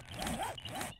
Ha ha ha!